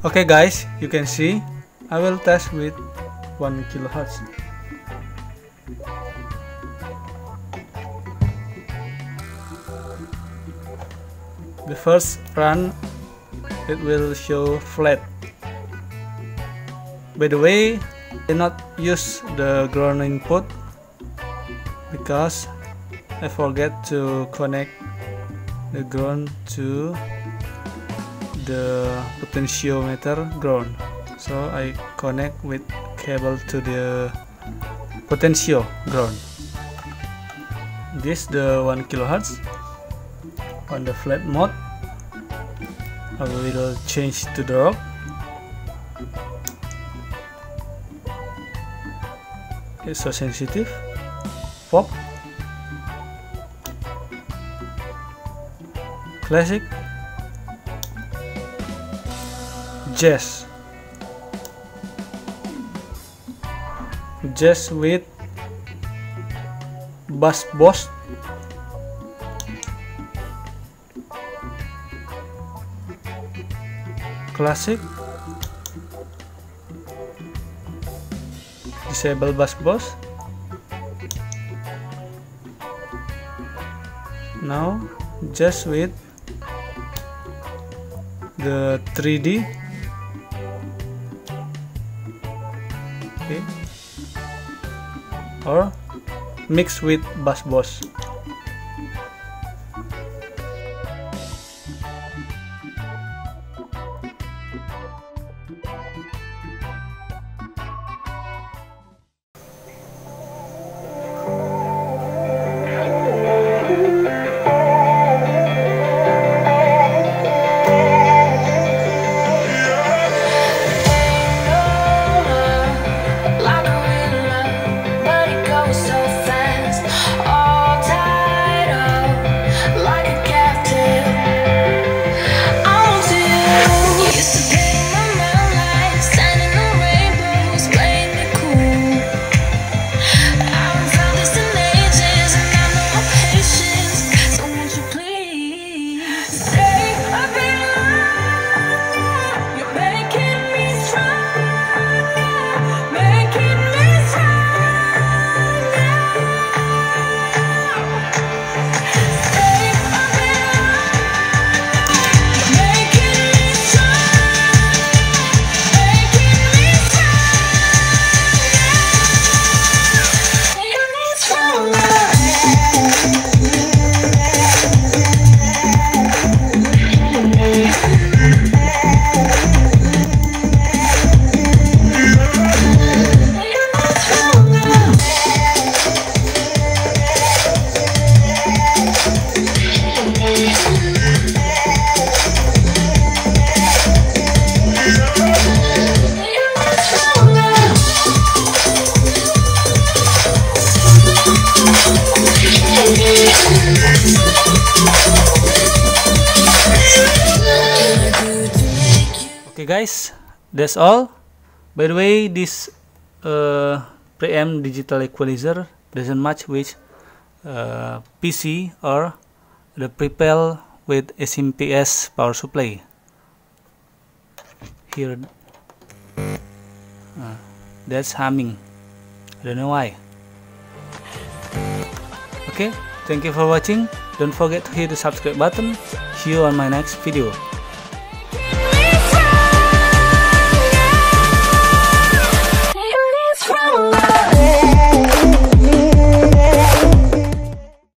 okay guys you can see I will test with 1 kilohertz. The first run it will show flat. By the way I not use the ground input because I forget to connect the ground to the potentiometer ground. So I connect with cable to the potentio ground. This the 1 kilohertz on the flat mode. I will change to drop it's so sensitive. Pop. Classic jazz. Jazz with bass boss. Classic. Disable bass boss. Now just with the 3D mix with bass boss guys, that's all. By the way, this uh, preamp digital equalizer doesn't match with uh, PC or the Prepel with SMPS power supply. Here, uh, that's humming. I don't know why. Okay, thank you for watching. Don't forget to hit the subscribe button. See you on my next video.